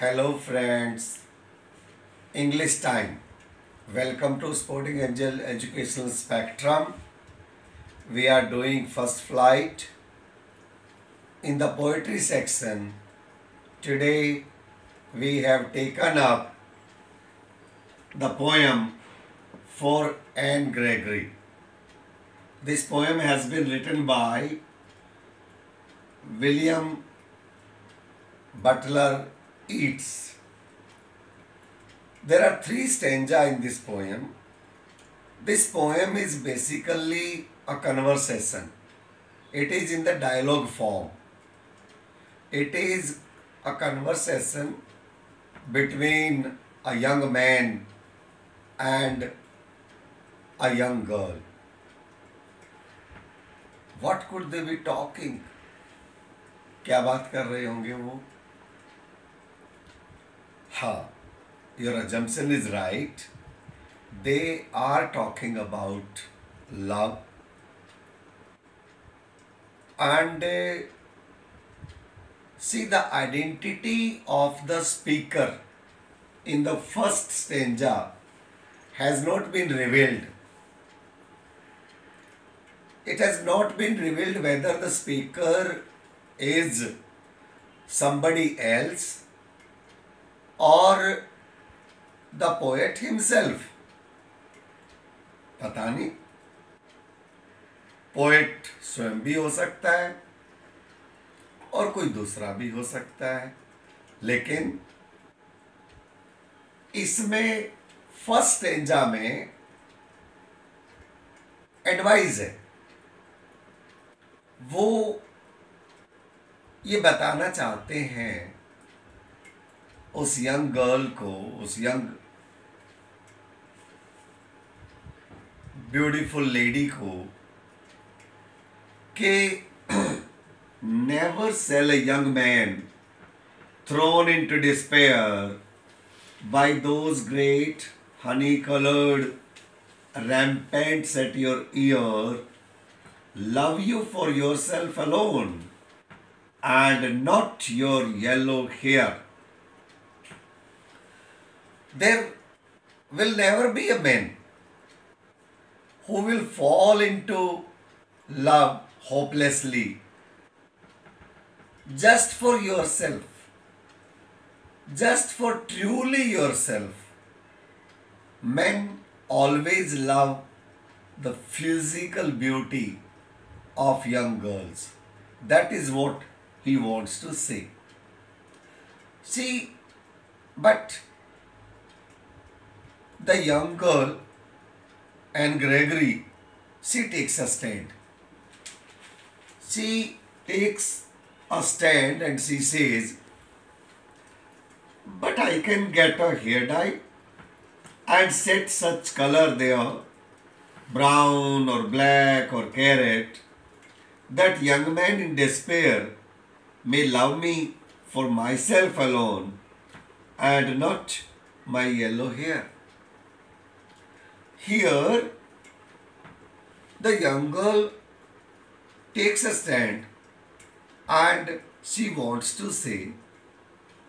Hello friends, English time. Welcome to Sporting Angel Educational Spectrum. We are doing first flight. In the poetry section, today we have taken up the poem for Anne Gregory. This poem has been written by William Butler Yeats. There are three stanza in this poem. This poem is basically a conversation. It is in the dialogue form. It is a conversation between a young man and a young girl. What could they be talking? क्या बात कर रहे होंगे वो हाँ your assumption is right. They are talking about love. And uh, see the identity of the speaker in the first stanza has not been revealed. It has not been revealed whether the speaker is somebody else or the poet himself. पता नहीं। Poet स्वयं भी हो सकता है और कोई दूसरा भी हो सकता है। लेकिन इसमें फ़र्स्ट एंजा में एडवाइज है। वो ये बताना चाहते हैं उस यंग गर्ल को, उस यंग ब्यूटीफुल लेडी को के never shall a young man thrown into despair by those great honey coloured ramparts set your ear love you for yourself alone and not your yellow hair There will never be a man who will fall into love hopelessly just for yourself, just for truly yourself. Men always love the physical beauty of young girls. That is what he wants to say. See, but the young girl Anne Gregory, she takes a stand. She takes a stand and she says, But I can get a hair dye and set such color there, brown or black or carrot, that young man in despair may love me for myself alone and not my yellow hair. Here, the young girl takes a stand and she wants to say,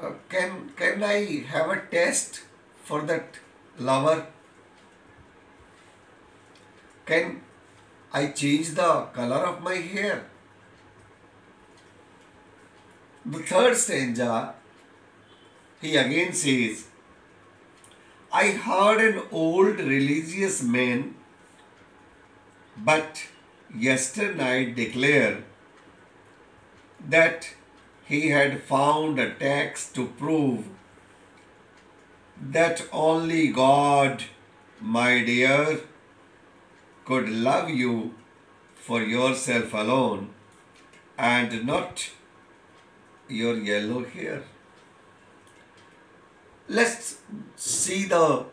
uh, can, can I have a test for that lover? Can I change the color of my hair? The third stanza, he again says, I heard an old religious man, but yesternight declare that he had found a text to prove that only God, my dear, could love you for yourself alone and not your yellow hair. Let's see the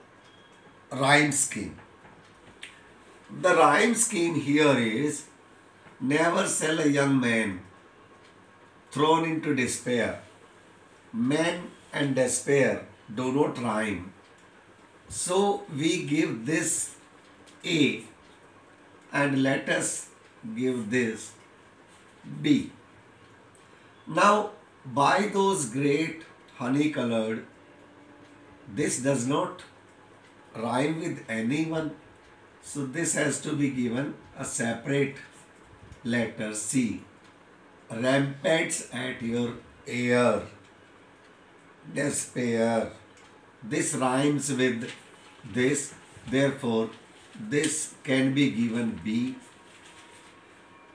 rhyme scheme. The rhyme scheme here is never sell a young man thrown into despair. Man and despair do not rhyme. So we give this A and let us give this B. Now, by those great honey colored this does not rhyme with anyone. So this has to be given a separate letter c. Ramparts at your ear. Despair. This rhymes with this. Therefore this can be given b.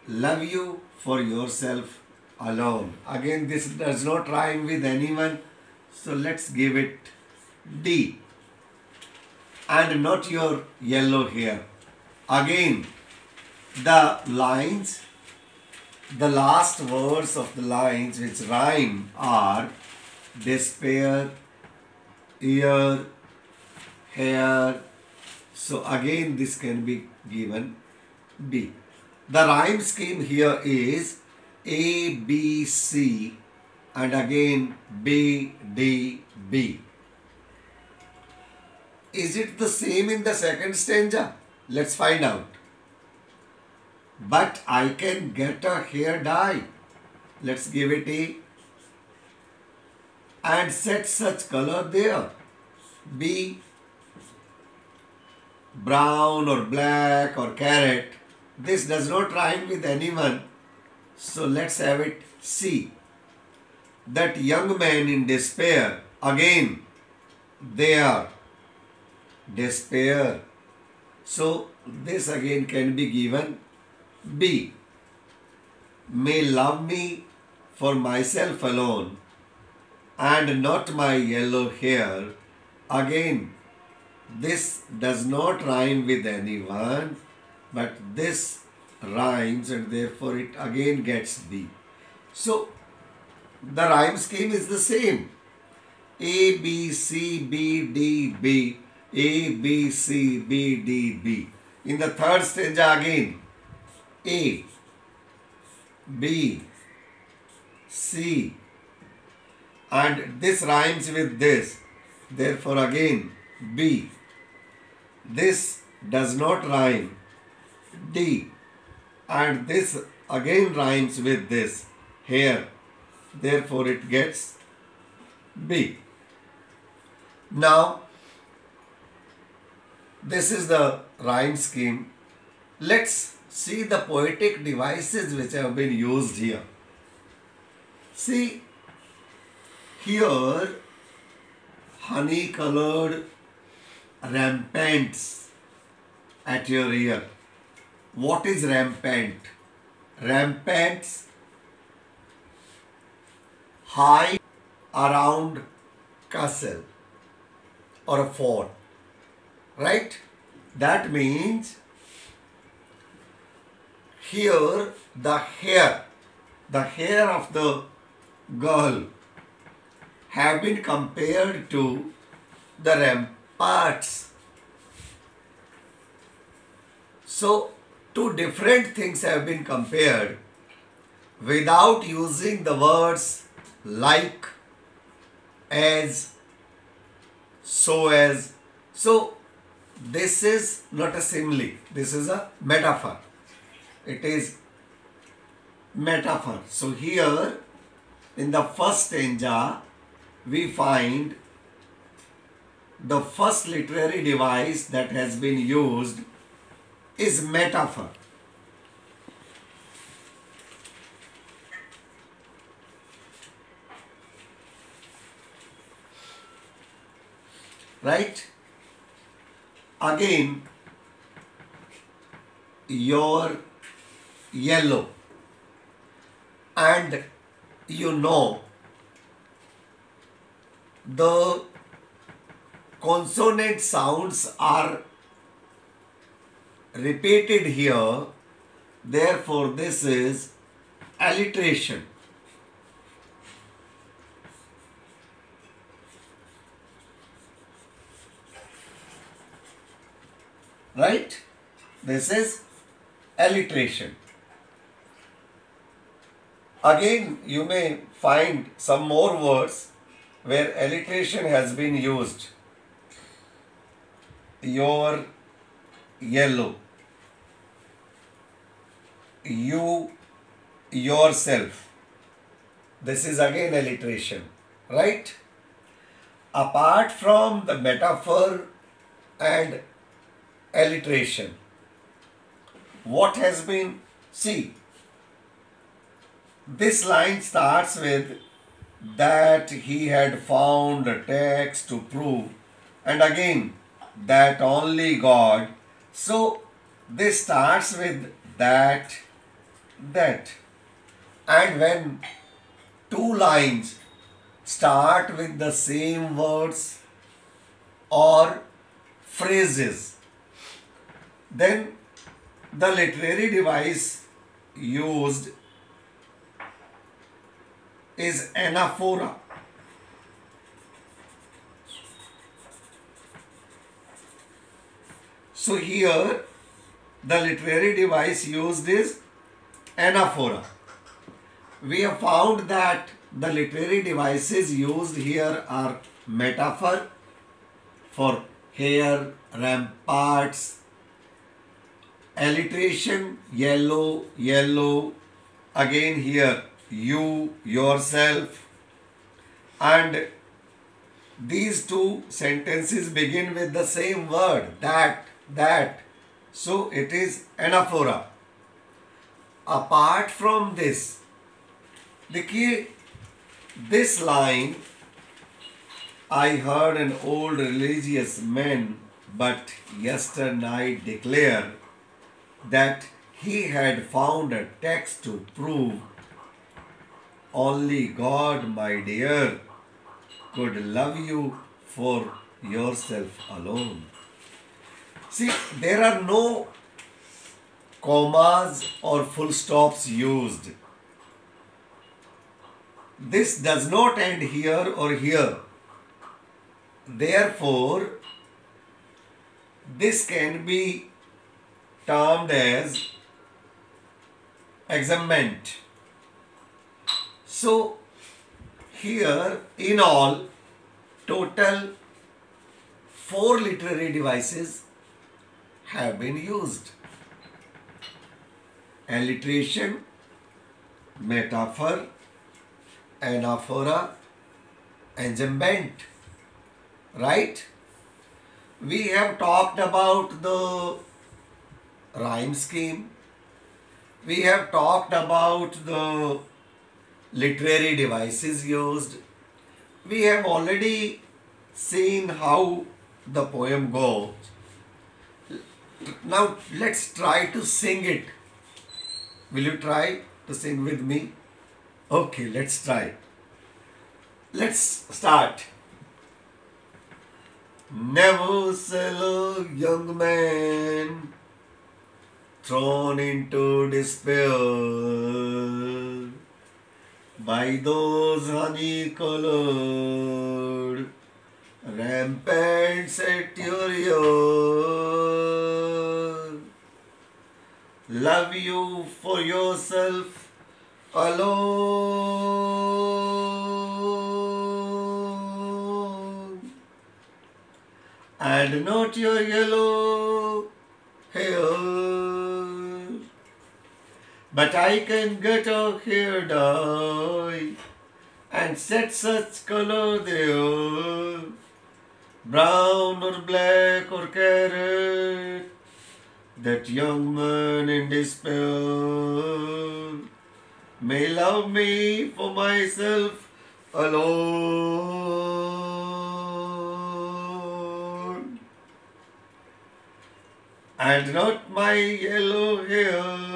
Love you for yourself alone. Again this does not rhyme with anyone. So let's give it d. And not your yellow hair. Again the lines the last words of the lines which rhyme are despair ear hair. So again this can be given b. The rhyme scheme here is a b c and again b d b is it the same in the second stanza? Let's find out. But i can get a hair dye. Let's give it a and set such color there. Be brown or black or carrot. This does not rhyme with anyone. So let's have it C. That young man in despair, again, they are despair. So this again can be given B. May love me for myself alone and not my yellow hair. Again, this does not rhyme with anyone, but this rhymes and therefore it again gets B. So the rhyme scheme is the same. A, B, C, B, D, B. A, B, C, B, D, B. In the third stanza again, A, B, C, and this rhymes with this. Therefore, again, B. This does not rhyme. D and this again rhymes with this here therefore it gets B. Now this is the rhyme scheme. Let's see the poetic devices which have been used here. See here honey colored ramparts at your ear what is rampant? Ramparts high around castle or a fort. Right? That means here the hair, the hair of the girl have been compared to the ramparts. So two different things have been compared without using the words like, as, so as. So, this is not a simile, this is a metaphor. It is metaphor. So, here in the first stanza, we find the first literary device that has been used is metaphor. Right? Again, your yellow and you know the consonant sounds are repeated here. Therefore this is alliteration right? This is alliteration. Again you may find some more words where alliteration has been used. Your yellow. You yourself. This is again alliteration. Right? Apart from the metaphor and alliteration, what has been, see, this line starts with that he had found a text to prove, and again, that only God. So, this starts with that, that. And when two lines start with the same words or phrases, then the literary device used is anaphora. So here the literary device used is anaphora. We have found that the literary devices used here are metaphor for hair, ramparts, alliteration, yellow, yellow, again here you, yourself, and these two sentences begin with the same word that, that. So it is anaphora. Apart from this, देखिए this line I heard an old religious man but yesternight declare that he had found a text to prove only God, my dear, could love you for yourself alone. See, there are no commas or full stops used. This does not end here or here. Therefore, this can be termed as enjambment. So, here in all, total four literary devices have been used. Alliteration, metaphor, anaphora, enjambment. Right? We have talked about the rhyme scheme. We have talked about the literary devices used. We have already seen how the poem goes. Now let's try to sing it. Will you try to sing with me? Okay, let's try. Let's start. Never sell a young man thrown into despair by those honey colored ramparts at your ear. Love you for yourself alone and not your yellow hair. But I can get a hair dye and set such color there, brown or black or carrot, that young man in despair may love me for myself alone and not my yellow hair.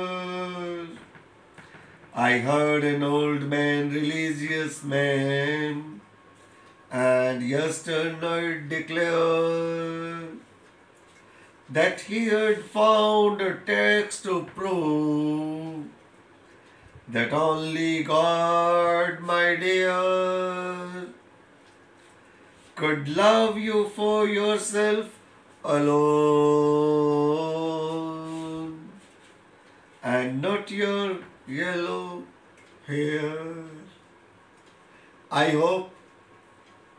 I heard an old man, religious man, and yesterday declare that he had found a text to prove that only God, my dear, could love you for yourself alone and not your yellow hair. I hope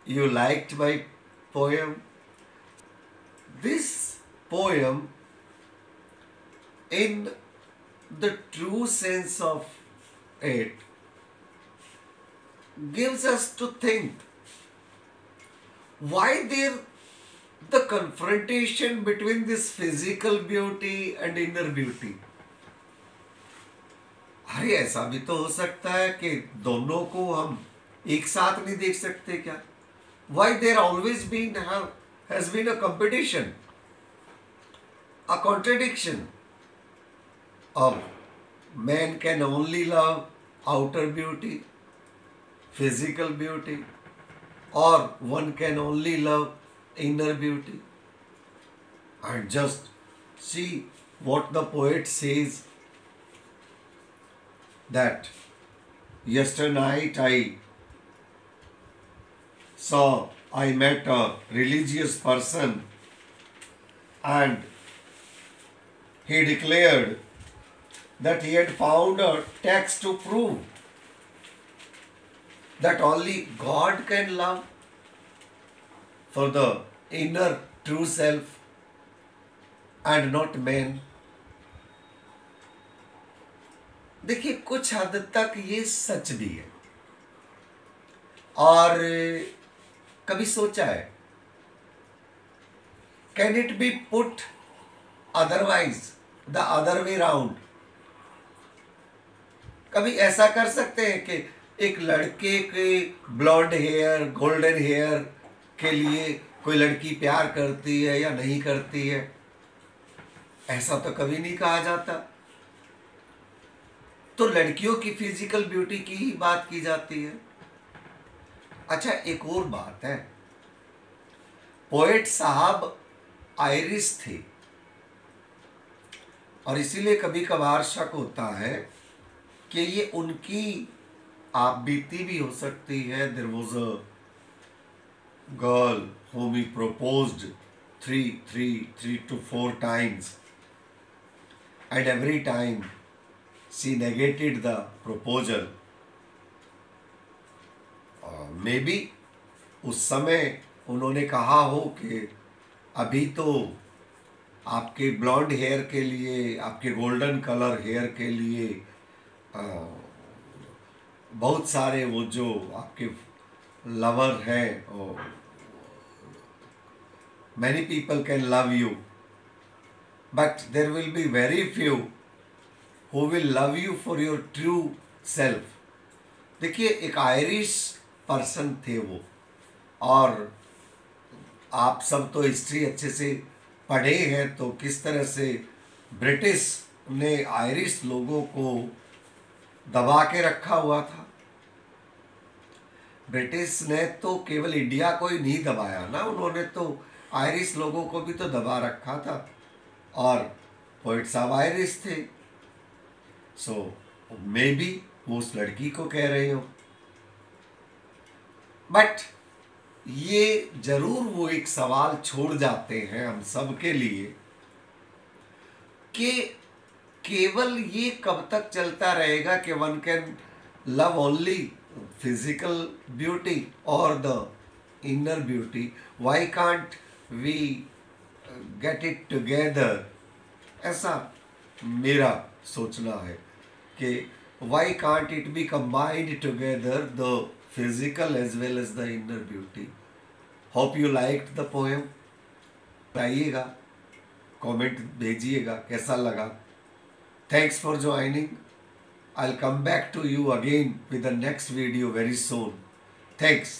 you liked my poem. This poem, in the true sense of it, gives us to think why there the confrontation between this physical beauty and inner beauty अरे ऐसा भी तो हो सकता है कि दोनों को हम एक साथ नहीं देख सकते क्या? Why there always been has been a competition a contradiction अब man can only love outer beauty physical beauty और one can only love inner beauty and just see what the poet says that yesterday night I saw I met a religious person and he declared that he had found a text to prove that only God can love for the inner true self and not man. देखिए, कुछ हद तक ये सच भी है। और कभी सोचा है can it be put otherwise the other way round कभी ऐसा कर सकते हैं कि एक लड़के के ब्लॉन्ड हेयर गोल्डन हेयर के लिए कोई लड़की प्यार करती है या नहीं करती है? ऐसा तो कभी नहीं कहा जाता। तो लड़कियों की फ़िज़िकल ब्यूटी की ही बात की जाती है। अच्छा एक और बात है। पोएट साहब आयरिस थे। और इसीलिए कभी कभार शक होता है कि ये उनकी आप बीती भी हो सकती है। There was a girl whom he proposed three three three two four times and every time she negated the proposal. Maybe उस समय उन्होंने कहा हो कि अभी तो आपके ब्लॉन्ड हेयर के लिए आपके गोल्डन कलर हेयर के लिए आ, बहुत सारे वो जो आपके लवर हैं many people can love you but there will be very few who will love you for your true self देखिए, एक आयरिश पर्सन थे वो। और आप सब तो हिस्ट्री अच्छे से पढ़े हैं तो किस तरह से ब्रिटिश ने आयरिश लोगों को दबा के रखा हुआ था? ब्रिटिश ने तो केवल इंडिया को ही नहीं दबाया ना, उन्होंने तो आयरिश लोगों को भी तो दबा रखा था। और पोइट साहब आयरिश थे। सो मे बी वो उस लड़की को कह रहे हो। बट ये ज़रूर वो एक सवाल छोड़ जाते हैं हम सब के लिए कि केवल ये कब तक चलता रहेगा कि one can love only physical beauty और the inner beauty why can't we get it together ऐसा मेरा सोचना है। okay why can't it be combined together the physical as well as the inner beauty hope you liked the poem बताइएगा comment भेजिएगा कैसा लगा thanks for joining I come back to you again with the next video very soon thanks